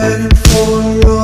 waiting for a road.